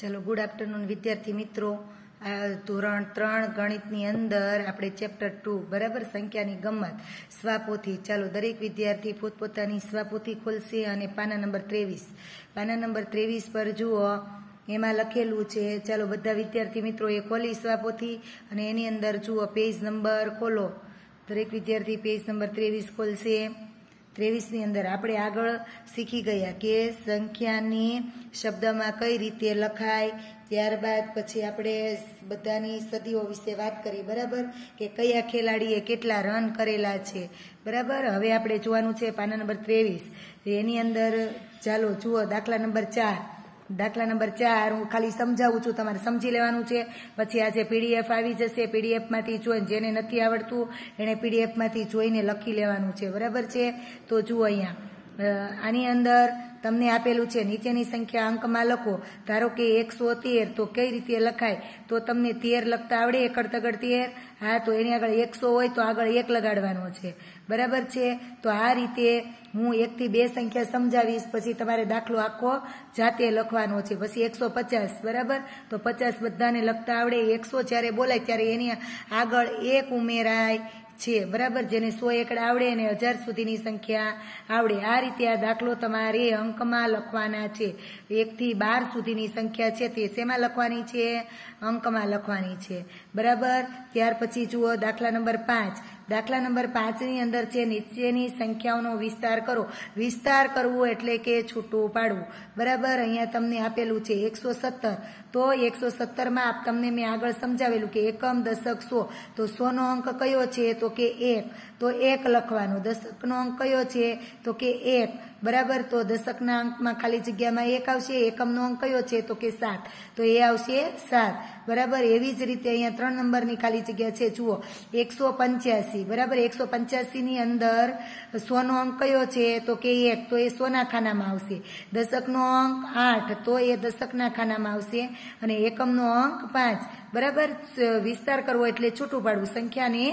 ચાલો good afternoon વિદ્યાર્થી મિત્રો. ધોરણ ત્રણ ગણિતની અંદર આપણે ચેપ્ટર ટુ બરાબર? સંખ્યાની ગમત. સ્વાપોથી. ચાલો, દરેક વિદ્યાર્થી પોતપોતાની સ્વાપોથી ખોલશે અને પાના નંબર ત્રેવીસ. પાના નંબર ત્રેવીસ પર જુઓ. એમાં લખેલું છે, ચાલો, બધા વિદ્યાર્થી મિત્રો, એ ખોલી સ્વાપોથી અને એની અંદર જુઓ પેજ નંબર ખોલો. દરેક વિદ્યાર્થી પેજ નંબર ત્રેવીસ ખોલશે. ત્રેવીસની અંદર આપણે આગળ શીખી ગયા કે સંખ્યાની શબ્દમાં કઈ રીતે લખાય, ત્યારબાદ પછી આપણે બધાની સદીઓ વિશે વાત કરી, બરાબર? કે કયા ખેલાડીએ કેટલા રન કરેલા છે, બરાબર? હવે આપણે જોવાનું છે પાના નંબર ત્રેવીસ. એની અંદર ચાલો જુઓ, દાખલા નંબર ચાર. દાખલા નંબર ચાર, હું ખાલી સમજાવું છું, તમારે સમજી લેવાનું છે. પછી આજે પીડીએફ આવી જશે પીડીએફમાંથી જોઈને જેને નથી આવડતું એણે પીડીએફમાંથી જોઈને લખી લેવાનું છે. બરાબર છે? તો જુઓ અહીંયા. આની અંદર તમને આપેલું છે, નીચેની સંખ્યા અંકમાં લખો. ધારો કે એકસો તેર, તો કઈ રીતે લખાય? તો તમને તેર લખતા આવડે એકડ તગડ તેર? હા, તો એની આગળ એકસો હોય, તો આગળ એક લગાડવાનો છે. બરાબર છે? તો આ રીતે હું એકથી બે સંખ્યા સમજાવીશ, પછી તમારે દાખલો આખો જાતે લખવાનો છે. પછી એકસો પચાસ, બરાબર? તો પચાસ બધાને લખતા આવડે. એકસો જ્યારે બોલાય ત્યારે એની આગળ એક ઉમેરાય છે, બરાબર? જેને સો એકડ આવડે અને હજાર સુધીની સંખ્યા આવડે. આ રીતે આ દાખલો તમારે અંકમાં લખવાના છે. એકથી બાર સુધીની સંખ્યા છે તે શેમાં લખવાની છે? અંકમાં લખવાની છે. બરાબર? ત્યાર પછી જુઓ દાખલા નંબર પાંચ. દાખલા નંબર પાંચની અંદર છે નીચેની સંખ્યાઓનો વિસ્તાર કરો, વિસ્તાર કરવો એટલે કે છૂટું પાડવું. બરાબર? અહીંયા તમને આપેલું છે એકસો સત્તર. તો એકસો સત્તરમાં આપ તમને મેં આગળ સમજાવેલું કે એકમ દશક સો. તો સોનો અંક કયો છે? તો કે એક. તો એક લખવાનો. દશકનો અંક કયો છે? તો કે એક. બરાબર? તો દશકના અંકમાં ખાલી જગ્યામાં એક આવશે, એકમનો અંક કયો છે? તો કે સાત. તો એ આવશે સાત. બરાબર? એવી જ રીતે અહીંયા ત્રણ નંબરની ખાલી જગ્યા છે. જુઓ. એકસો પંચ્યાસી. બરાબર? એકસો પંચ્યાસીની અંદર સોનો અંક કયો છે? તો કે એક. તો એ સોના ખાનામાં આવશે. દશકનો અંક આઠ. તો એ દશકના ખાનામાં આવશે. અને એકમનો અંક પાંચ. બરાબર વિસ્તાર કરવો એટલે છૂટું પાડવું, સંખ્યાને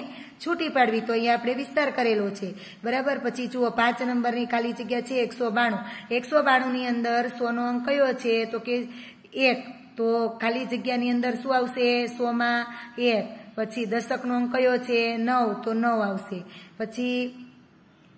છૂટી પાડવી. તો અહીંયા આપણે વિસ્તાર કરેલો છે. બરાબર, પછી જુઓ, પાંચ નંબરની ખાલી જગ્યા છે એકસો બાણું. એકસો બાણુંની અંદર સોનો અંક કયો છે? તો કે એક. તો ખાલી જગ્યાની અંદર શું આવશે? સોમાં એક. પછી દશકનો અંક કયો છે? નવ. તો નવ આવશે. પછી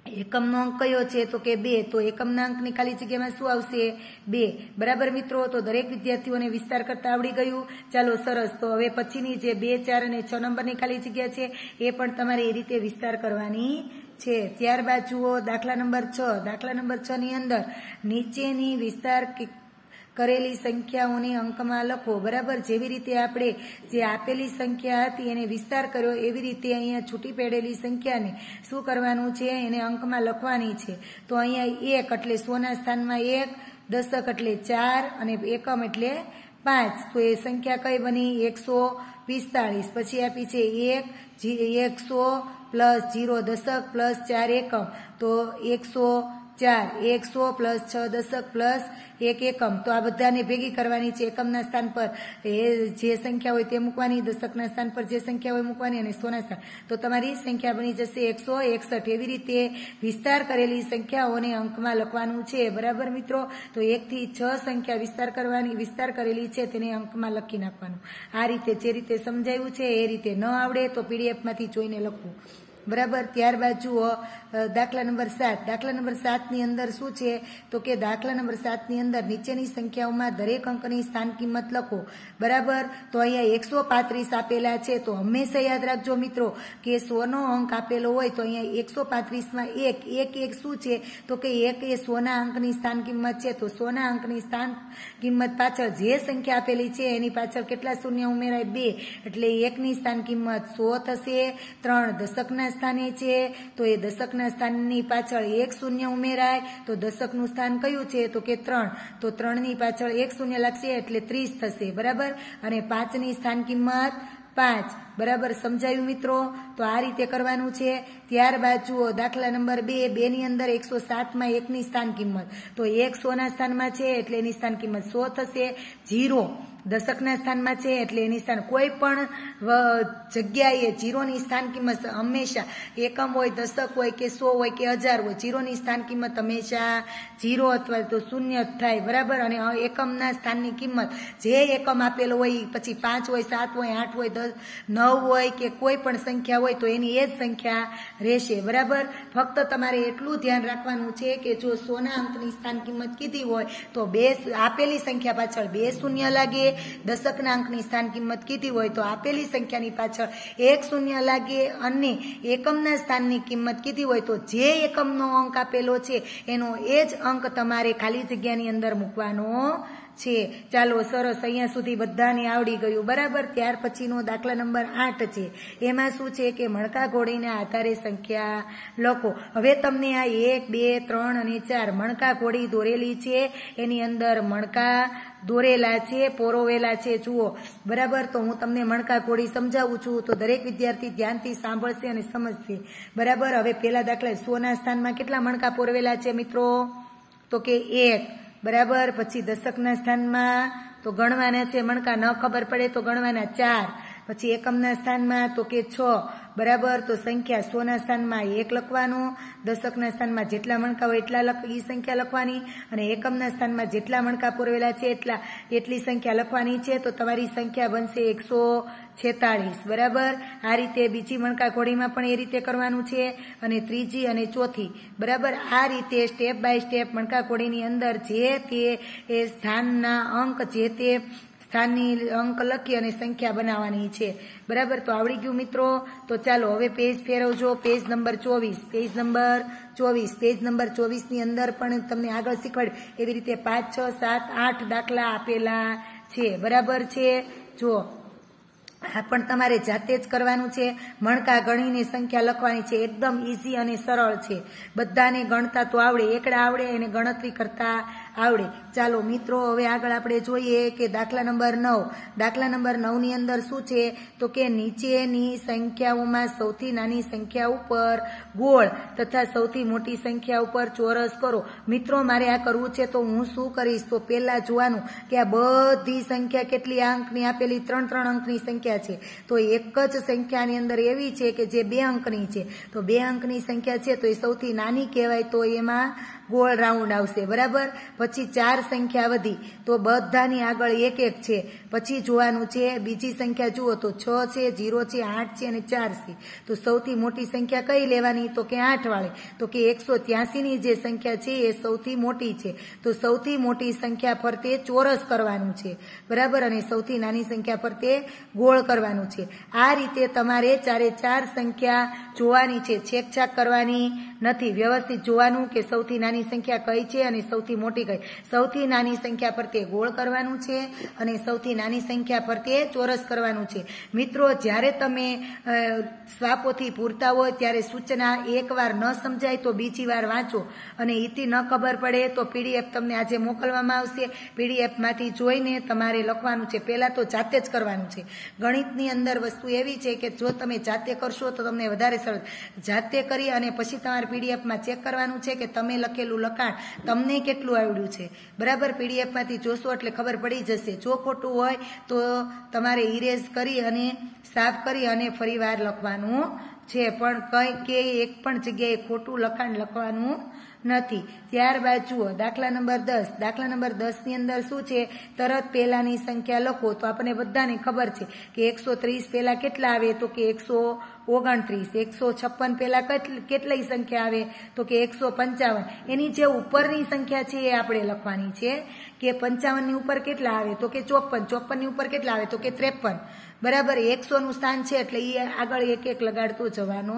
એકમનો અંક કયો છે તો કે બે? તો એકમના અંકની ખાલી જગ્યામાં શું આવશે? બે. બરાબર મિત્રો, તો દરેક વિદ્યાર્થીઓને વિસ્તાર કરતા આવડી ગયું. ચાલો સરસ. તો હવે પછીની જે બે, ચાર અને છ નંબરની ખાલી જગ્યા છે, એ પણ તમારે એ રીતે વિસ્તાર કરવાની છે. ત્યારબાદ જુઓ દાખલા નંબર છ. દાખલા નંબર છ ની અંદર નીચેની વિસ્તાર કરેલી સંખ્યાઓને અંકમાં લખો. બરાબર? જેવી રીતે આપણે જે આપેલી સંખ્યા હતી એને વિસ્તાર કર્યો, એવી રીતે અહીંયા છૂટી પડેલી સંખ્યાને શું કરવાનું છે? એને અંકમાં લખવાની છે. તો અહીંયા એક એટલે સોના સ્થાનમાં એક, દશક એટલે ચાર અને એકમ એટલે પાંચ. તો એ સંખ્યા કઈ બની? એકસો પિસ્તાળીસ. પછી આપી છે એક એકસો પ્લસ જીરો દશક પ્લસ ચાર એકમ. તો એકસો ચાર એકસો પ્લસ છ દશક પ્લસ એક એકમ. તો આ બધાને ભેગી કરવાની છે એકમના સ્થાન પર. એ જે સંખ્યા હોય તે મૂકવાની દશકના સ્થાન પર જે સંખ્યા હોય મૂકવાની અને સોના સ્થાન. તો તમારી સંખ્યા બની જશે એકસો એકસઠ. એવી રીતે વિસ્તાર કરેલી સંખ્યાઓને અંકમાં લખવાનું છે. બરાબર મિત્રો? તો એકથી છ સંખ્યા વિસ્તાર કરવાની, વિસ્તાર કરેલી છે તેને અંકમાં લખી નાખવાનું. આ રીતે જે રીતે સમજાયું છે એ રીતે ન આવડે તો પીડીએફમાંથી જોઈને લખવું. બરાબર? ત્યારબાદ જુઓ દાખલા નંબર સાત. દાખલા નંબર સાતની અંદર શું છે? તો કે દાખલા નંબર સાતની અંદર નીચેની સંખ્યાઓમાં દરેક અંકની સ્થાન કિંમત લખો. બરાબર? તો અહીંયા એકસો પાંત્રીસ આપેલા છે. તો હંમેશા યાદ રાખજો મિત્રો કે સોનો અંક આપેલો હોય તો અહીંયા એકસો પાંત્રીસમાં એક. એક એક શું છે? તો કે એક એ સોના અંકની સ્થાન કિંમત છે. તો સોના અંકની સ્થાન કિંમત પાછળ જે સંખ્યા આપેલી છે એની પાછળ કેટલા શૂન્ય ઉમેરાય? બે. એટલે એકની સ્થાન કિંમત સો થશે, ત્રણ દશકના સ્થાને છે, તો એ દશકના સ્થાનની પાછળ એક શૂન્ય ઉમેરાય. તો દશકનું સ્થાન કયું છે? તો કે ત્રણ. તો ત્રણની પાછળ એક શૂન્ય લાગશે એટલે ત્રીસ થશે. બરાબર? અને પાંચની સ્થાન કિંમત પાંચ. બરાબર? સમજાયું મિત્રો? તો આ રીતે કરવાનું છે. ત્યારબાદ જુઓ, દાખલા નંબર બે બે ની અંદર એકસો સાતમાં એકની સ્થાન કિંમત. તો એક સોના સ્થાનમાં છે એટલે એની સ્થાન કિંમત સો થશે. જીરો. દશકના સ્થાનમાં છે એટલે એની સ્થાન કોઈ પણ જગ્યાએ જીરોની સ્થાન કિંમત હંમેશા એકમ હોય, દશક હોય કે સો હોય કે હજાર હોય, જીરોની સ્થાન કિંમત હંમેશા જીરો અથવા તો શૂન્ય થાય, બરાબર? અને એકમના સ્થાનની કિંમત જે એકમ આપેલો હોય, પછી પાંચ હોય, સાત હોય, આઠ હોય, દસ, નવ હોય કે કોઈ પણ સંખ્યા હોય, તો એની એ જ સંખ્યા રહેશે, બરાબર? ફક્ત તમારે એટલું ધ્યાન રાખવાનું છે કે જો સોના અંકની સ્થાન કિંમત કીધી હોય, તો બે આપેલી સંખ્યા પાછળ બે શૂન્ય લાગે દશકના અંકની સ્થાન કિંમત કીધી હોય તો આપેલી સંખ્યાની પાછળ એક શૂન્ય લાગે અને એકમના સ્થાનની કિંમત કીધી હોય તો જે એકમનો અંક આપેલો છે એનો એ જ અંક તમારે ખાલી જગ્યાની અંદર મૂકવાનો છે. ચાલો સરસ, અહીંયા સુધી બધાને આવડી ગયું. બરાબર, ત્યાર પછીનો દાખલા નંબર આઠ છે. એમાં શું છે કે મણકા ઘોડીના આધારે સંખ્યા લખો. હવે તમને આ એક, બે, ત્રણ અને ચાર મણકા ઘોડી દોરેલી છે. એની અંદર મણકા દોરેલા છે, પોરોવેલા છે. જુઓ. બરાબર, તો હું તમને મણકા ઘોડી સમજાવું છું, તો દરેક વિદ્યાર્થી ધ્યાનથી સાંભળશે અને સમજશે. બરાબર, હવે પેલા દાખલા સોના સ્થાનમાં કેટલા મણકા પોરવેલા છે મિત્રો? તો કે એક બરાબર? પછી દશકના સ્થાનમાં તો ગણવાના છે, મણકા ન ખબર પડે તો ગણવાના ચાર. પછી એકમના સ્થાનમાં તો કે છ. બરાબર? તો સંખ્યા સોના સ્થાનમાં એક લખવાનું, દશકના સ્થાનમાં જેટલા મણકા હોય એટલા એ સંખ્યા લખવાની અને એકમના સ્થાનમાં જેટલા મણકા પુરવેલા છે એટલા, એટલી સંખ્યા લખવાની છે. તો તમારી સંખ્યા બનશે એકસો છેતાળીસ. બરાબર? આ રીતે બીજી મણકા ઘોડીમાં પણ એ રીતે કરવાનું છે અને ત્રીજી અને ચોથી. બરાબર? આ રીતે સ્ટેપ બાય સ્ટેપ મણકા ઘોડીની અંદર જે તે એ સ્થાનના અંક, જે તે સ્થાનની અંક લખી અને સંખ્યા બનાવવાની છે. બરાબર? તો આવડી ગયું મિત્રો? તો ચાલો હવે પેજ ફેરવજો. પેજ નંબર ચોવીસ. પેજ નંબર ચોવીસ. પેજ નંબર ચોવીસની અંદર પણ તમને આગળ શીખવાડ એવી રીતે પાંચ, છ, સાત, આઠ દાખલા આપેલા છે. બરાબર છે? જો. આ પણ તમારે જાતે જ કરવાનું છે. મણકા ગણીને સંખ્યા લખવાની છે. એકદમ ઇઝી અને સરળ છે. બધાને ગણતા તો આવડે. એકડા આવડે અને ગણતરી કરતા આવડે. ચાલો મિત્રો, હવે આગળ આપણે જોઈએ કે દાખલા નંબર નવ. દાખલા નંબર નવની અંદર શું છે? તો કે નીચેની સંખ્યાઓમાં સૌથી નાની સંખ્યા ઉપર ગોળ તથા સૌથી મોટી સંખ્યા ઉપર ચોરસ કરો. મિત્રો, મારે આ કરવું છે તો હું શું કરીશ? તો પહેલાં જોવાનું કે આ બધી સંખ્યા કેટલી અંકની આપેલી? ત્રણ ત્રણ અંકની સંખ્યા છે. તો એક જ સંખ્યાની અંદર એવી છે કે જે બે અંકની છે. તો બે અંકની સંખ્યા છે તો એ સૌથી નાની કહેવાય તો એમાં ગોળ રાઉન્ડ આવશે, બરાબર? પછી ચાર સંખ્યા વધી, તો બધાની આગળ એક એક છે. પછી જોવાનું છે, બીજી સંખ્યા જુઓ, તો છ છે જીરો છે, આઠ છે અને ચાર છે. તો સૌથી મોટી સંખ્યા કઈ લેવાની? તો કે આઠ વાળી. તો કે એકસો ત્યાસીની જે સંખ્યા છે, એ સૌથી મોટી છે. તો સૌથી મોટી સંખ્યા ફરતે ચોરસ કરવાનું છે, બરાબર? અને સૌથી નાની સંખ્યા ફરતે ગોળ કરવાનું છે. આ રીતે તમારે ચારે ચાર સંખ્યા જોવાની છે. છેકછાક કરવાની નથી. વ્યવસ્થિત જોવાનું કે સૌથી નાની સંખ્યા કઈ છે અને સૌથી મોટી કઈ? સૌથી નાની સંખ્યા પર તે ગોળ કરવાનું છે અને સૌથી નાની સંખ્યા પર તે ચોરસ કરવાનું છે. મિત્રો, જ્યારે તમે સ્વાપોથી પૂરતા હોય, ત્યારે સૂચના એકવાર ન સમજાય તો બીજી વાર વાંચો. અને ઇતિ ન ખબર પડે તો પીડીએફ તમને આજે મોકલવામાં આવશે. પીડીએફમાંથી જોઈને તમારે લખવાનું છે. પહેલાં તો જાતે જ કરવાનું છે. ગણિતની અંદર વસ્તુ એવી છે કે જો તમે જાતે કરશો તો તમને વધારે સરળ. જાતે કરી અને પછી તમારે પીડીએફમાં ચેક કરવાનું છે કે તમે લખેલું લખાણ તમને કેટલું આવડ્યું છે? બરાબર પીડીએફમાંથી જોશો એટલે ખબર પડી જશે. જો ખોટું હોય તો તમારે ઇરેઝ કરી અને સાફ કરી અને ફરીવાર લખવાનું છે. પણ કંઈ કે એક પણ જગ્યાએ ખોટું લખાણ લખવાનું નથી. ત્યારબાદ જુઓ, દાખલા નંબર દસ. દાખલા નંબર દસની અંદર શું છે? તરત પહેલાંની સંખ્યા લખો તો આપણને બધાને ખબર છે કે એકસો ત્રીસ પહેલાં કેટલા આવે? તો કે એકસો ઓગણત્રીસ. એકસો છપ્પન પહેલા કેટલી સંખ્યા આવે? તો કે એકસો પંચાવન. એની જે ઉપરની સંખ્યા છે એ આપણે લખવાની છે કે પંચાવનની ઉપર કેટલા આવે? તો કે ચોપન. ચોપનની ઉપર કેટલા આવે? તો કે ત્રેપન. બરાબર? એકસોનું સ્થાન છે એટલે એ આગળ એક એક લગાડતો જવાનો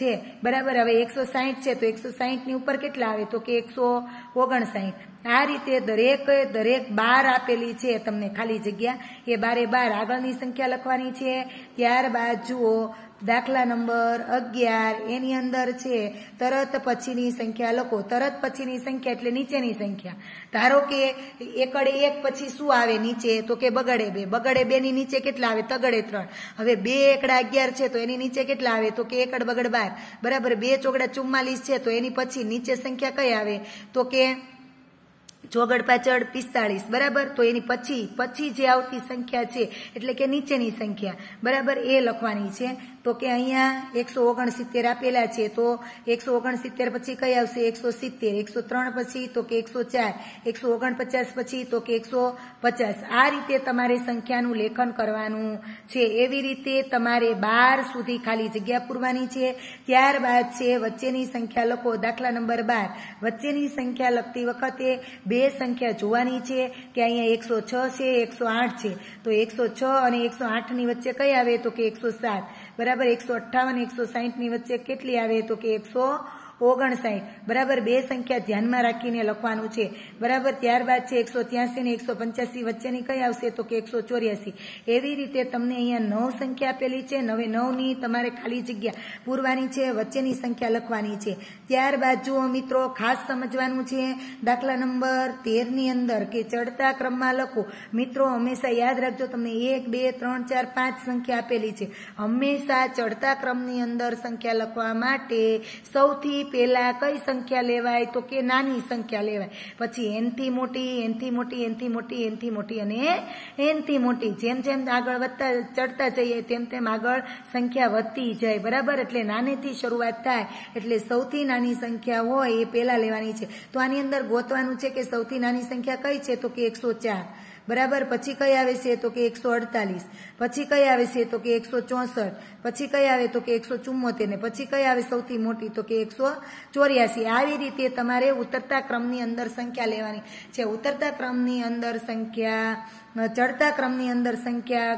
છે. બરાબર, હવે એકસો સાહીઠ છે, તો એકસો સાહીઠની ઉપર કેટલા આવે? તો કે એકસો ઓગણસાહીઠ આ રીતે દરેક દરેક બાર આપેલી છે તમને ખાલી જગ્યા. એ બારે બાર. આગળની સંખ્યા લખવાની છે. ત્યારબાદ જુઓ દાખલા નંબર અગિયાર. એની અંદર છે, તરત પછીની સંખ્યા લખો. તરત પછીની સંખ્યા એટલે નીચેની સંખ્યા. ધારો કે એકડે એક પછી શું આવે? નીચે. તો કે બગડે બે. બગડે બે ની નીચે કેટલા આવે? તગડે ત્રણ. હવે બે એકડા અગિયાર છે, તો એની નીચે કેટલા આવે? તો કે એકડ બગડ બાર. બરાબર? બે ચોગડા ચુમ્માલીસ છે, તો એની પછી નીચે સંખ્યા કઈ આવે? તો કે ચોગડ પાછળ પિસ્તાળીસ. બરાબર? તો એની પછી પછી જે આવતી સંખ્યા છે, એટલે કે નીચેની સંખ્યા. બરાબર? એ લખવાની છે. તો કે અહીંયા એકસો ઓગણસિત્તેર આપેલા છે, તો એકસો ઓગણસિત્તેર પછી કઈ આવશે? એકસો સિત્તેર. એકસો ત્રણ પછી તો કે એકસો ચાર. એકસો ઓગણપચાસ પછી તો કે એકસો પચાસ. આ રીતે તમારે સંખ્યાનું લેખન કરવાનું છે. એવી રીતે તમારે બાર સુધી ખાલી જગ્યા પૂરવાની છે. ત્યારબાદ છે વચ્ચેની સંખ્યા લખો. દાખલા નંબર બાર. વચ્ચેની સંખ્યા લખતી વખતે બે સંખ્યા જોવાની છે કે અહીંયા એકસો છ છે, એકસો આઠ છે. તો એકસો છ અને એકસો આઠની વચ્ચે કઈ આવે? તો કે એકસો સાત. બરાબર એકસો અઠ્ઠાવન એકસો સાહીઠની વચ્ચે કેટલી આવે તો કે એકસો ઓગણસાઠ. બરાબર બે સંખ્યા ધ્યાનમાં રાખીને લખવાનું છે. બરાબર ત્યારબાદ છે એકસો ત્યાસી ને એકસો પંચ્યાસી. વચ્ચેની કઈ આવશે તો કે એકસો ચોર્યાસી. એવી રીતે તમને અહીંયા નવ સંખ્યા આપેલી છે. નવે નવની તમારે ખાલી જગ્યા પૂરવાની છે. વચ્ચેની સંખ્યા લખવાની છે. ત્યારબાદ જુઓ મિત્રો, ખાસ સમજવાનું છે. દાખલા નંબર તેરની અંદર કે ચડતા ક્રમમાં લખો. મિત્રો, હંમેશા યાદ રાખજો, તમને એક, બે, ત્રણ, ચાર, પાંચ સંખ્યા આપેલી છે. હંમેશા ચડતા ક્રમની અંદર સંખ્યા લખવા માટે સૌથી પહેલા કઈ સંખ્યા લેવાય તો કે નાની સંખ્યા લેવાય. પછી એનથી મોટી એનથી મોટી એનથી મોટી એનથી મોટી અને એનથી મોટી. જેમ જેમ આગળ વધતા ચડતા જઈએ તેમ તેમ આગળ સંખ્યા વધતી જાય. બરાબર? એટલે નાનેથી શરૂઆત થાય. એટલે સૌથી નાની સંખ્યા હોય એ પહેલાં લેવાની છે. તો આની અંદર ગોતવાનું છે કે સૌથી નાની સંખ્યા કઈ છે? તો કે એકસો ચાર. બરાબર? પછી કઈ આવે છે તો કે એકસો અડતાલીસ? પછી કઈ આવે છે તો કે એકસો ચોસઠ? પછી કઈ આવે તો કે એકસો ચુમ્મોતેર ને પછી કઈ આવે સૌથી મોટી તો કે એકસો ચોર્યાસી? આવી રીતે તમારે ઉતરતા ક્રમની અંદર સંખ્યા લેવાની છે. ઉતરતા ક્રમની અંદર સંખ્યા, ચડતા ક્રમની અંદર સંખ્યા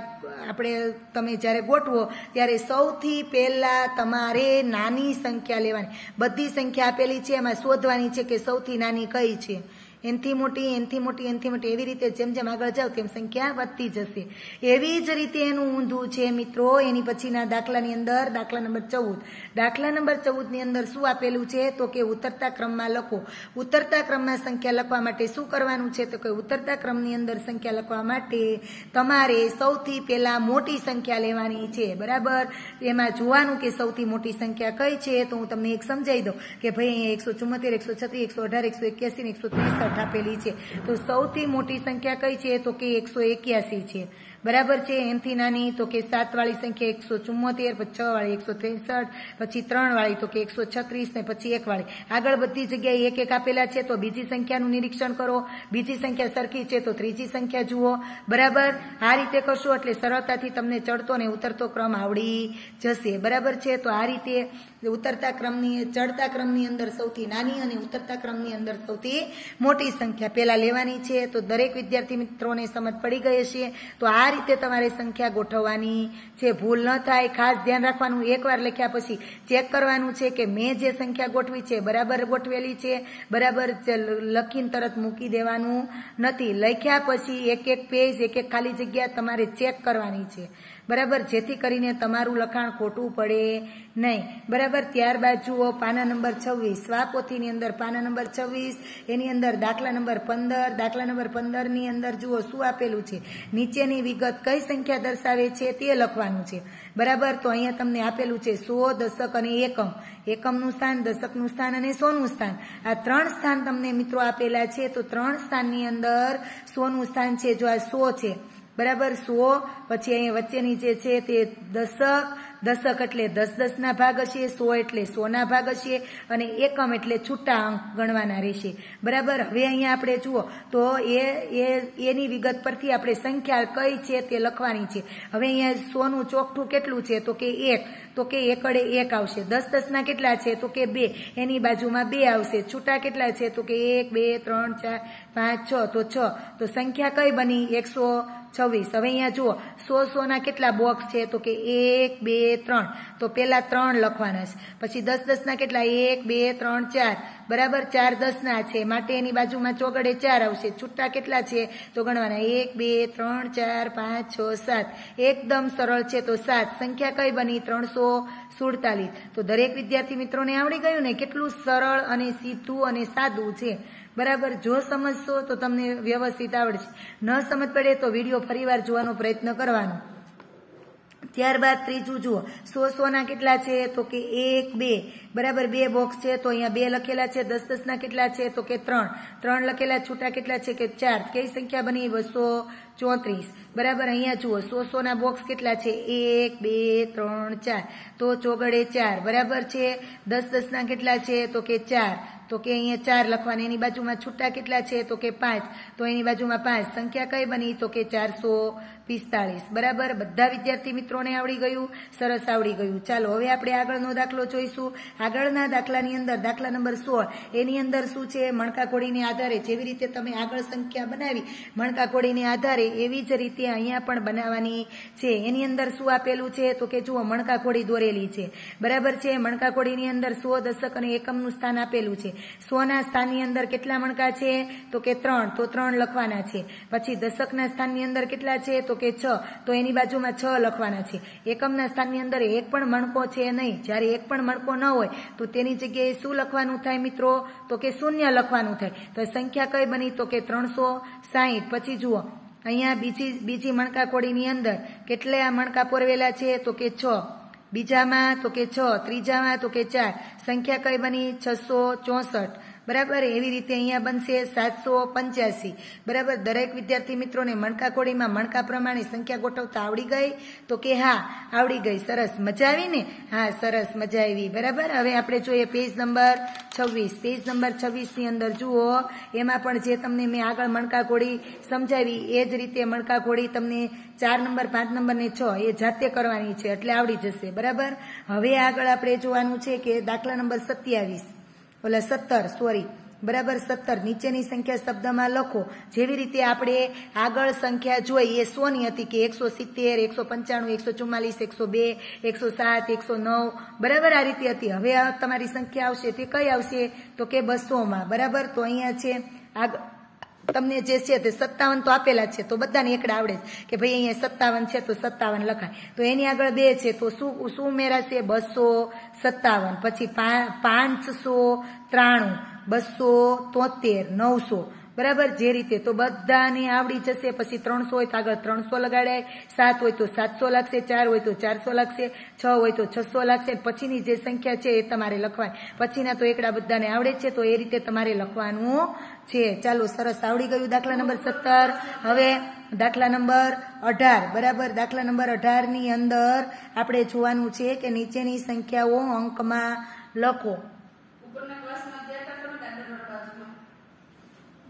આપણે તમે જ્યારે ગોઠવો, ત્યારે સૌથી પહેલા તમારે નાની સંખ્યા લેવાની. બધી સંખ્યા આપેલી છે, એમાં શોધવાની છે કે સૌથી નાની કઈ છે? એનથી મોટી એનથી મોટી એનથી મોટી. એવી રીતે જેમ જેમ આગળ જાવ તેમ સંખ્યા વધતી જશે. એવી જ રીતે એનું ઊંધું છે મિત્રો, એની પછીના દાખલાની અંદર, દાખલા નંબર ચૌદ. દાખલા નંબર ચૌદની અંદર શું આપેલું છે? તો કે ઉતરતા ક્રમમાં લખો. ઉતરતા ક્રમમાં સંખ્યા લખવા માટે શું કરવાનું છે? તો કે ઉતરતા ક્રમની અંદર સંખ્યા લખવા માટે તમારે સૌથી પહેલા મોટી સંખ્યા લેવાની છે. બરાબર? એમાં જોવાનું કે સૌથી મોટી સંખ્યા કઈ છે? તો હું તમને એક સમજાવી દઉં કે ભાઈ એકસો ચુમ્મોતેર એકસો છત્રીસ, એકસો અઢાર, એકસો એક્યાસી, એકસો આપેલી છે. તો સૌથી મોટી સંખ્યા કઈ છે? તો કે એકસો એક્યાસી છે. બરાબર છે? એનથી નાની તો કે સાત વાળી સંખ્યા એકસો ચુમ્મોતેર પછી છ વાળી એકસો ત્રેસઠ, પછી ત્રણ વાળી તો કે એકસો છત્રીસ ને પછી એક વાળી. આગળ બધી જગ્યાએ એક એક આપેલા છે. તો બીજી સંખ્યાનું નિરીક્ષણ કરો. બીજી સંખ્યા સરખી છે તો ત્રીજી સંખ્યા જુઓ. બરાબર? આ રીતે કરશો એટલે સરળતાથી તમને ચડતો ને ઉતરતો ક્રમ આવડી જશે. બરાબર છે? તો આ રીતે ઉતરતા ક્રમની, ચડતા ક્રમની અંદર સૌથી નાની અને ઉતરતા ક્રમની અંદર સૌથી મોટી સંખ્યા પહેલા લેવાની છે. તો દરેક વિદ્યાર્થી મિત્રોને સમજ પડી ગઈ છે તો આ રીતે તમારે સંખ્યા ગોઠવવાની છે. ભૂલ ન થાય. ખાસ ધ્યાન રાખવાનું. એકવાર લખ્યા પછી ચેક કરવાનું છે કે મેં જે સંખ્યા ગોઠવી છે બરાબર ગોઠવેલી છે. બરાબર લખીને તરત મૂકી દેવાનું નથી. લખ્યા પછી એક એક પેજ, એક એક ખાલી જગ્યા તમારે ચેક કરવાની છે. બરાબર? જેથી કરીને તમારું લખાણ ખોટું પડે નહીં. બરાબર? ત્યારબાદ જુઓ, પાના નંબર છવ્વીસ. સ્વાપોથીની અંદર પાના નંબર છવ્વીસ, એની અંદર દાખલા નંબર પંદર, દાખલા નંબર પંદરની અંદર જુઓ, શું આપેલું છે? નીચેની વિગત કઈ સંખ્યા દર્શાવે છે તે લખવાનું છે. બરાબર? તો અહીંયા તમને આપેલું છે સો, દશક અને એકમ. એકમનું સ્થાન, દશકનું સ્થાન અને સોનું સ્થાન. આ ત્રણ સ્થાન તમને મિત્રો આપેલા છે. તો ત્રણ સ્થાનની અંદર સોનું સ્થાન છે. જો આ સો છે બરાબર? સો પછી અહીંયા વચ્ચેની જે છે તે દશક દશક એટલે દસ દસના ભાગ હશે, સો એટલે સોના ભાગ હશે અને એકમ એટલે છૂટા અંક ગણવાના રહેશે. બરાબર? હવે અહીંયા આપણે જુઓ. તો એ એની વિગત પરથી આપણે સંખ્યા કઈ છે તે લખવાની છે. હવે અહીંયા સોનું ચોખ્ઠું કેટલું છે? તો કે એક. તો કે એકડે એક આવશે. દસ દસના કેટલા છે? તો કે બે. એની બાજુમાં બે આવશે. છૂટા કેટલા છે? તો કે એક, બે, ત્રણ, ચાર, પાંચ, છ. તો છ. તો સંખ્યા કઈ બની? એકસો છવ્વીસ. હવે અહીંયા જુઓ સો સોના કેટલા બોક્સ છે? તો કે એક, બે, ત્રણ. તો પેલા ત્રણ લખવાના છે. પછી દસ દસના કેટલા? એક, બે, ત્રણ, ચાર. બરાબર? ચાર દસના છે. માટે એની બાજુમાં ચોગડે ચાર આવશે. છૂટા કેટલા છે? તો ગણવાના. એક, બે, ત્રણ, ચાર, પાંચ, છ, સાત. એકદમ સરળ છે તો સાત. સંખ્યા કઈ બની? ત્રણસો સુડતાલીસ. તો દરેક વિદ્યાર્થી મિત્રોને આવડી ગયું ને? કેટલું સરળ અને સીધું અને સાદું છે. બરાબર? જો સમજશો તો તમને વ્યવસ્થિત આવડશે. ન સમજ પડે તો વીડિયો ફરીવાર જોવાનો પ્રયત્ન કરવાનો. ત્યારબાદ ત્રીજું જુઓ. સો સોના કેટલા છે? તો કે એક, બે. બરાબર? બે બોક્સ છે, તો અહીંયા બે લખેલા છે. દસ દસના કેટલા છે? તો કે ત્રણ. ત્રણ લખેલા છૂટા કેટલા છે? કે ચાર. કઈ સંખ્યા બની? બસો ચોત્રીસ. બરાબર? અહીંયા જુઓ. સો સોના બોક્સ કેટલા છે? એક, બે, ત્રણ, ચાર. તો ચોગડે ચાર. બરાબર છે? દસ દસના કેટલા છે? તો કે ચાર. તો કે અહીંયા ચાર લખવાના, એની બાજુમાં છૂટા કેટલા છે? તો કે પાંચ. તો એની બાજુમાં પાંચ. સંખ્યા કઈ બની? તો કે ચારસો પિસ્તાળીસ. બરાબર? બધા વિદ્યાર્થી મિત્રોને આવડી ગયું? સરસ આવડી ગયું. ચાલો, હવે આપણે આગળનો દાખલો જોઈશું. આગળના દાખલાની અંદર, દાખલા નંબર સોળ. એની અંદર શું છે? મણકાકોડીને આધારે જેવી રીતે તમે આગળ સંખ્યા બનાવી મણકાકોડીને આધારે એવી જ રીતે અહીંયા પણ બનાવવાની છે. એની અંદર શું આપેલું છે? તો કે જુઓ મણકાકોડી દોરેલી છે. બરાબર છે? મણકાકોડીની અંદર સો દશક અને એકમનું સ્થાન આપેલું છે. સોના સ્થાનની અંદર કેટલા મણકા છે? તો કે ત્રણ. તો ત્રણ લખવાના છે. પછી દશકના સ્થાનની અંદર કેટલા છે? તો કે છ. તો એની બાજુમાં છ લખવાના છે. એકમના સ્થાનની અંદર એક પણ મણકો છે નહીં. જ્યારે એક પણ મણકો ન હોય, તો તેની જગ્યાએ શું લખવાનું થાય મિત્રો? તો કે શૂન્ય લખવાનું થાય. તો સંખ્યા કઈ બની? તો કે ત્રણસો સાહીઠ. પછી જુઓ. અહીંયા બીજી બીજી મણકા કોડીની અંદર કેટલા મણકા પોરવેલા છે? તો કે છ. બીજામાં તો કે છ ત્રીજામાં તો કે ચાર સંખ્યા કઈ બની? છસો ચોસઠ. બરાબર? એવી રીતે અહીંયા બનશે સાતસો પંચ્યાસી. બરાબર? દરેક વિદ્યાર્થી મિત્રોને મણકા કોડીમાં મણકા પ્રમાણે સંખ્યા ગોઠવતા આવડી ગઈ? તો કે હા, આવડી ગઈ. સરસ. મજા આવી ને? હા, સરસ. મજા આવી. બરાબર? હવે આપણે જોઈએ પેજ નંબર છવ્વીસ. પેજ નંબર છવ્વીસની અંદર જુઓ. એમાં પણ જે તમને મેં આગળ મણકા કોડી સમજાવી, એ જ રીતે મણકા કોડી તમને ચાર નંબર, પાંચ નંબર ને છ એ જાતે કરવાની છે. એટલે આવડી જશે. બરાબર? હવે આગળ આપણે જોવાનું છે કે દાખલા નંબર સત્યાવીસ. ઓલા સત્તર સોરી બરાબર સત્તર. નીચેની સંખ્યા શબ્દમાં લખો. જેવી રીતે આપણે આગળ સંખ્યા જોઈ, એ સોની હતી કે એકસો સિત્તેર, એકસો પંચાણું, એકસો ચુમ્માલીસ, એકસો બે, એકસો સાત, એકસો નવ. બરાબર આ રીતે હતી. હવે તમારી સંખ્યા આવશે. તે કઈ આવશે? તો કે બસોમાં. બરાબર? તો અહીંયા છે આગળ તમને જે છે તે સત્તાવન તો આપેલા છે. તો બધાને એકડા આવડે છે કે ભાઈ અહીંયા સત્તાવન છે તો સત્તાવન લખાય. તો એની આગળ બે છે. તો શું શું ઉમેરાશે બસો સત્તાવન, પછી પાંચસો ત્રાણું, બસો તોતેર, નવસો. બરાબર? જે રીતે તો બધાને આવડી જશે, પછી ત્રણસો હોય તો આગળ ત્રણસો લગાડાય સાત હોય તો સાતસો લાગશે, ચાર હોય તો ચારસો લાગશે, છ હોય તો છસો લાગશે, પછીની જે સંખ્યા છે એ તમારે લખવાય પછીના તો એકડા બધાને આવડે છે, તો એ રીતે તમારે લખવાનું છે. ચાલો, સરસ, આવડી ગયું દાખલા નંબર સત્તર. હવે દાખલા નંબર અઢાર. બરાબર? દાખલા નંબર અઢારની અંદર આપણે જોવાનું છે કે નીચેની સંખ્યાઓ અંકમાં લખો.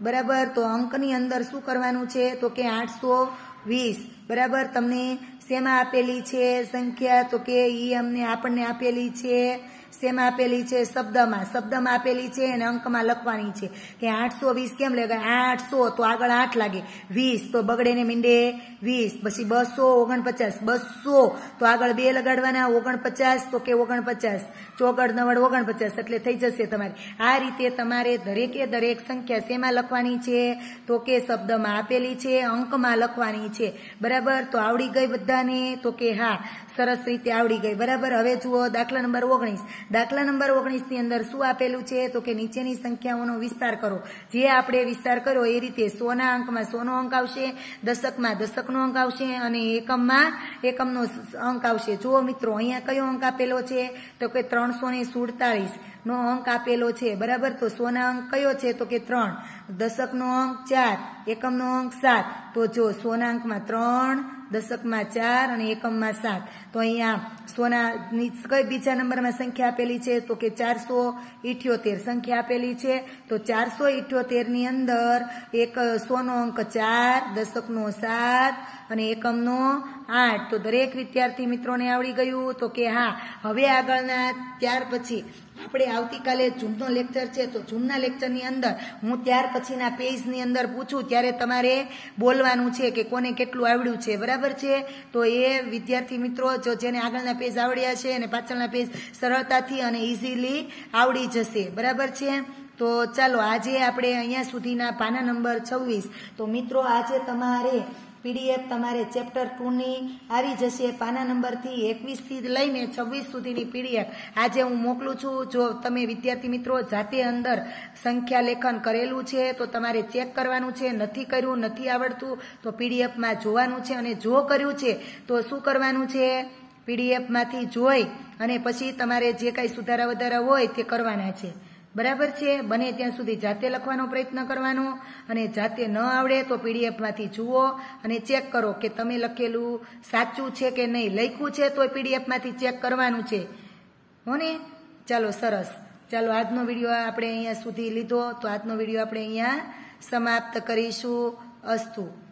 બરાબર? તો અંકની અંદર શું કરવાનું છે? તો કે આઠસો વીસ. બરાબર? તમને શેમાં આપેલી છે સંખ્યા? તો કે ઈ અમને આપણને આપેલી છે શેમાં આપેલી છે? શબ્દમાં. શબ્દમાં આપેલી છે અને અંકમાં લખવાની છે કે આઠસો વીસ કેમ લાગે આઠસો. તો આગળ આઠ લાગે. વીસ. તો બગડે ને મીંડે વીસ. પછી બસો, ઓગણપચાસ. બસો. તો આગળ બે લગાડવાના, ઓગણપચાસ. તો કે ઓગણપચાસ? ચોગડ નવડ ઓગણપચાસ. એટલે થઈ જશે તમારે. આ રીતે તમારે દરેકે દરેક સંખ્યા શેમાં લખવાની છે? તો કે શબ્દમાં આપેલી છે, અંકમાં લખવાની છે. બરાબર? તો આવડી ગઈ બધાને? તો કે હા. સરસ રીતે આવડી ગઈ. બરાબર? હવે જુઓ દાખલા નંબર ઓગણીસ. દાખલા નંબર ઓગણીસની અંદર શું આપેલું છે? તો કે નીચેની સંખ્યાઓનો વિસ્તાર કરો. જે આપણે વિસ્તાર કર્યો એ રીતે સોના અંકમાં સોનો અંક આવશે, દશકમાં દશકનો અંક આવશે અને એકમમાં એકમનો અંક આવશે. જુઓ મિત્રો, અહીંયા કયો અંક આપેલો છે? તો કે ત્રણસો સુડતાલીસ નો અંક આપેલો છે. બરાબર? તો સોના અંક કયો છે? તો કે ત્રણ. દશકનો અંક ચાર, એકમનો અંક સાત. તો જો સોના અંકમાં ત્રણ, દશકમાં ચાર અને એકમમાં સાત. તો અહીંયા સોનાની કઈ બીજા નંબરમાં સંખ્યા આપેલી છે? તો કે ચારસો ઇઠ્યોતેર સંખ્યા આપેલી છે. તો ચારસો ઇઠ્યોતેરની અંદર એક સોનો અંક ચાર, દશકનો સાત અને એકમનો આઠ. તો દરેક વિદ્યાર્થી મિત્રોને આવડી ગયું. તો કે હા, હવે આગળના ત્યાર પછી આપણે આવતીકાલે જૂનનો લેક્ચર છે. તો જૂનના લેક્ચરની અંદર હું ત્યાર પછીના પેજની અંદર પૂછું ત્યારે તમારે બોલવાનું છે કે કોને કેટલું આવડ્યું છે. બરાબર છે? તો એ વિદ્યાર્થી મિત્રો જો જેને આગળના પેજ આવડ્યા છે અને પાછળના પેજ સરળતાથી અને ઇઝીલી આવડી જશે. બરાબર છે? તો ચાલો આજે આપણે અહીંયા સુધીના પાના નંબર છવ્વીસ. તો મિત્રો, આજે તમારે પીડીએફ તમારે ચેપ્ટર ટુની આવી જશે. પાના નંબરથી એકવીસથી લઈને છવ્વીસ સુધીની પીડીએફ આજે હું મોકલું છું. જો તમે વિદ્યાર્થી મિત્રો જાતે અંદર સંખ્યા લેખન કરેલું છે, તો તમારે ચેક કરવાનું છે. નથી કર્યું, નથી આવડતું, તો પીડીએફમાં જોવાનું છે. અને જો કર્યું છે, તો શું કરવાનું છે? પીડીએફમાંથી જોઈ અને પછી તમારે જે કાંઈ સુધારા વધારા હોય તે કરવાના છે. બરાબર છે? બને ત્યાં સુધી જાતે લખવાનો પ્રયત્ન કરવાનો. અને જાતે ન આવડે તો પીડીએફમાંથી જુઓ અને ચેક કરો કે તમે લખેલું સાચું છે કે નહીં. લખ્યું છે તો પીડીએફમાંથી ચેક કરવાનું છે. હો ને? ચાલો, સરસ. ચાલો, આજનો વીડિયો આપણે અહીંયા સુધી લીધો. તો આજનો વીડિયો આપણે અહીંયા સમાપ્ત કરીશું. અસ્તુ.